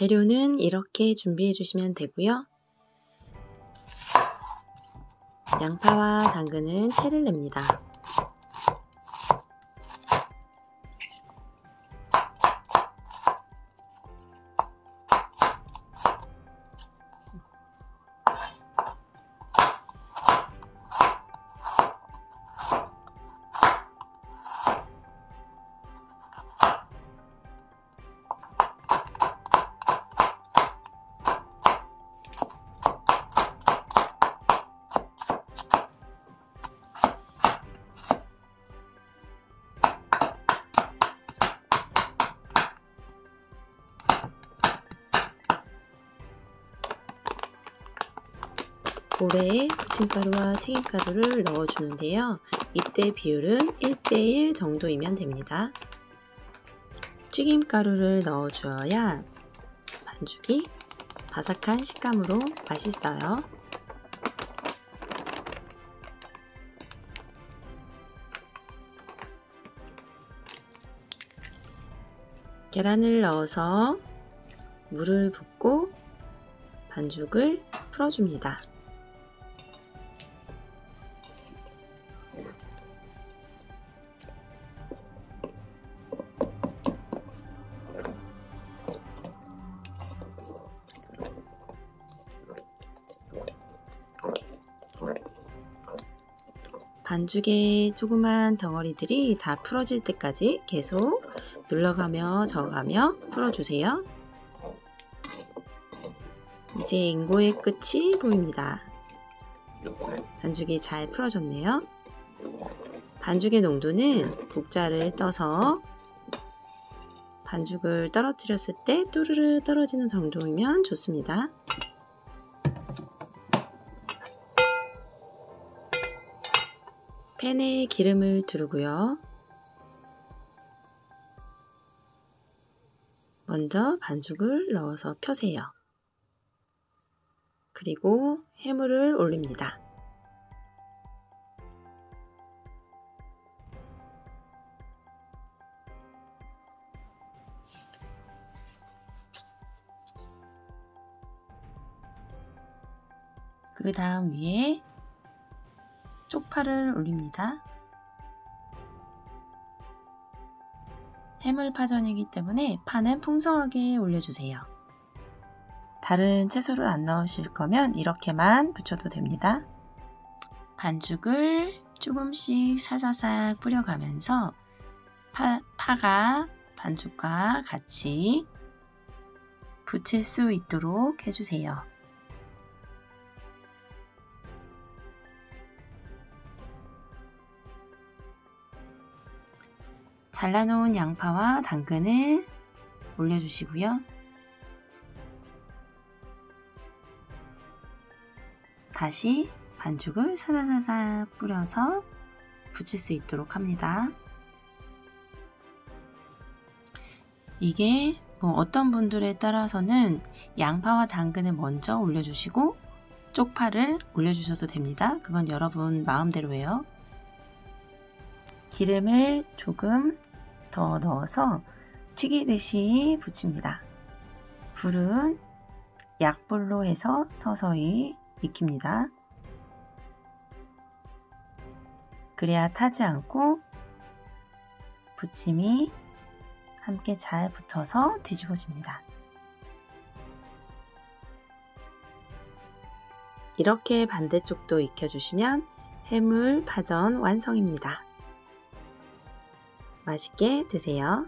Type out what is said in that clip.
재료는 이렇게 준비해 주시면 되고요. 양파와 당근은 채를 냅니다. 볼에 부침가루와 튀김가루를 넣어주는데요. 이때 비율은 1대1 정도이면 됩니다. 튀김가루를 넣어주어야 반죽이 바삭한 식감으로 맛있어요. 계란을 넣어서 물을 붓고 반죽을 풀어줍니다. 반죽의 조그만 덩어리들이 다 풀어질 때까지 계속 눌러가며 저어가며 풀어주세요. 이제 앵고의 끝이 보입니다. 반죽이 잘 풀어졌네요. 반죽의 농도는 국자를 떠서 반죽을 떨어뜨렸을 때 또르르 떨어지는 정도이면 좋습니다. 팬에 기름을 두르고요. 먼저 반죽을 넣어서 펴세요. 그리고 해물을 올립니다. 그 다음 위에 쪽파를 올립니다. 해물 파전이기 때문에 파는 풍성하게 올려주세요. 다른 채소를 안 넣으실 거면 이렇게만 붙여도 됩니다. 반죽을 조금씩 사사삭 뿌려가면서 파, 파가 반죽과 같이 붙일 수 있도록 해주세요. 잘라놓은 양파와 당근을 올려주시고요. 다시 반죽을 사사사사 뿌려서 붙일 수 있도록 합니다. 이게 뭐 어떤 분들에 따라서는 양파와 당근을 먼저 올려주시고 쪽파를 올려주셔도 됩니다. 그건 여러분 마음대로예요. 기름을 조금 더 넣어서 튀기듯이 붙입니다. 불은 약불로 해서 서서히 익힙니다. 그래야 타지 않고 부침이 함께 잘 붙어서 뒤집어집니다. 이렇게 반대쪽도 익혀주시면 해물 파전 완성입니다. 맛있게 드세요.